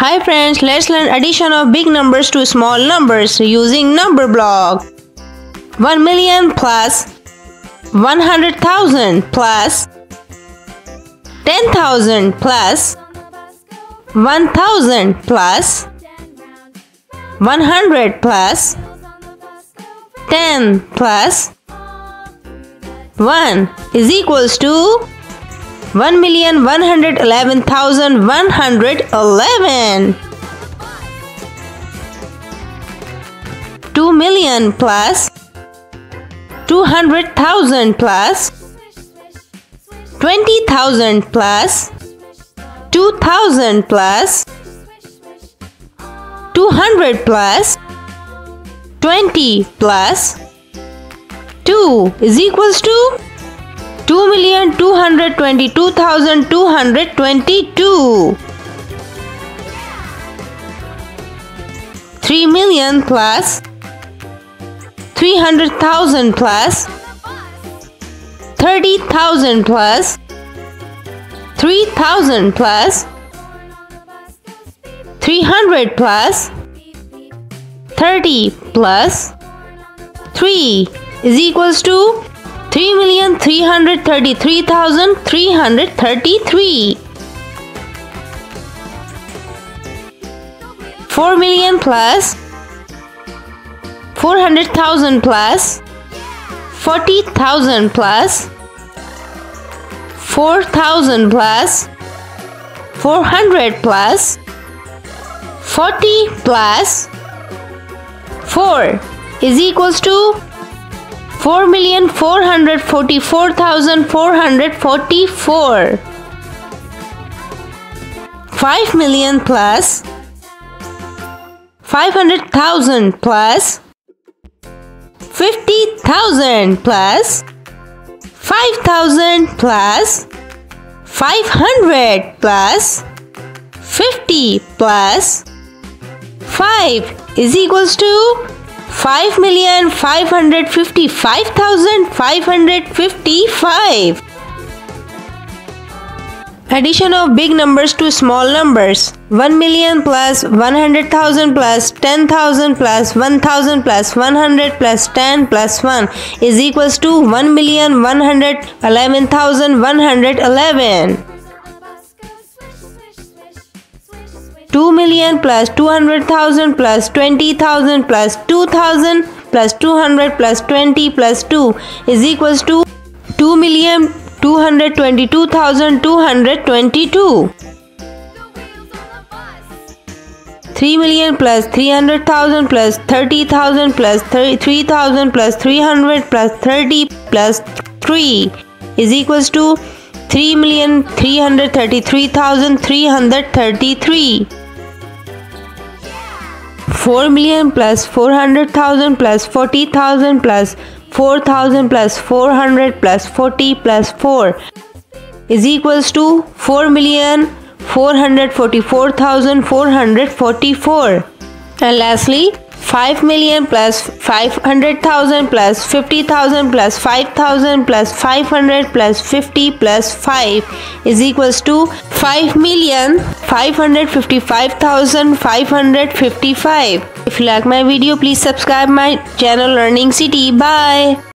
Hi friends, let's learn addition of big numbers to small numbers using number block. 1 million plus 100,000 plus 10,000 plus 1,000 plus 100 plus 10 plus 1 is equals to one million one hundred eleven thousand one hundred eleven. Two million plus two hundred thousand plus twenty thousand plus two thousand plus two hundred plus twenty plus two is equals to two million two hundred twenty two thousand two hundred twenty two. Three million plus three hundred thousand plus thirty thousand plus three thousand plus three hundred plus thirty plus three is equals to three million three hundred thirty three thousand three hundred thirty three. Four million plus four hundred thousand plus forty thousand plus four thousand plus four hundred plus forty plus four is equals to four million four hundred forty four thousand four hundred forty four. Five million plus five hundred thousand plus fifty thousand plus five thousand plus five hundred plus fifty plus five is equals to five million five hundred fifty five thousand five hundred fifty five. Addition of big numbers to small numbers 1 million plus 100,000 plus 10,000 plus 1,000 plus 100 plus 10 plus 1 is equals to 1,111,111. 2 million plus 200,000 plus 20,000 plus 2,000 plus 200 plus 20 plus 2 is equals to 2 million 222,222. 3 million plus 300,000 plus 30,000 plus 3,000 plus 300 plus 30 plus 3 is equals to 3,333,333. 4 million plus 400,000 plus 40,000 plus 4,000 plus 400 plus 40 plus 4 is equals to 4 million 444,444. And lastly, 5 million plus 500,000 plus 50,000 plus 5,000 plus 500 plus 50 plus 5 is equals to 5 million 555,555. If you like my video, please subscribe my channel Learning City. Bye.